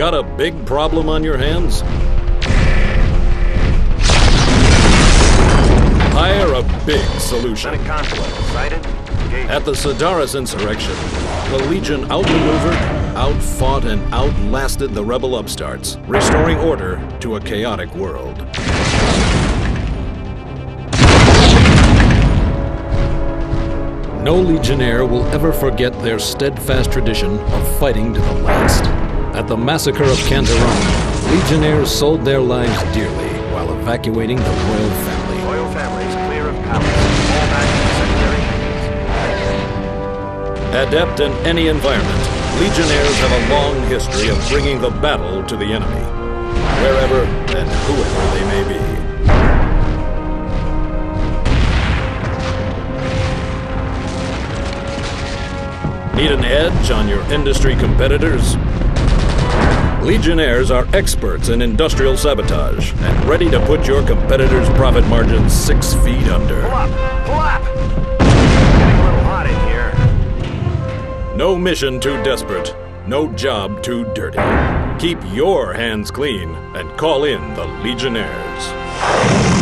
Got a big problem on your hands? Hire a big solution. Lieutenant Consulate, sighted. Engaged. At the Sidaris insurrection, the Legion outmaneuvered, outfought, and outlasted the rebel upstarts, restoring order to a chaotic world. No Legionnaire will ever forget their steadfast tradition of fighting to the last. At the massacre of Cantaron, Legionnaires sold their lives dearly while evacuating the royal family. Royal families clear of palace. All back to secondary. Adept in any environment, Legionnaires have a long history of bringing the battle to the enemy, wherever and whoever they may be. Need an edge on your industry competitors? Legionnaires are experts in industrial sabotage and ready to put your competitors' profit margins six feet under. Pull up! Pull up! Getting a little hot in here. No mission too desperate, no job too dirty. Keep your hands clean and call in the Legionnaires.